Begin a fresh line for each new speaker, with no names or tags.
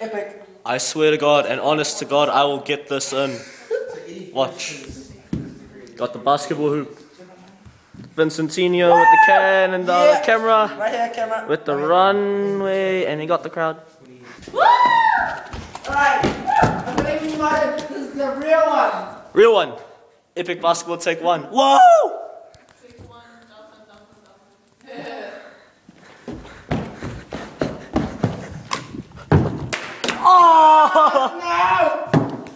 Epic.
I swear to God and honest to God, I will get this in. Watch. Got the basketball hoop. Vincentino with the can and the
Yeah.
camera.
Right here, camera.
With the runway, and he got the crowd.
Alright. I'm gonna. This is the real one.
Real one. Epic basketball take one. Whoa!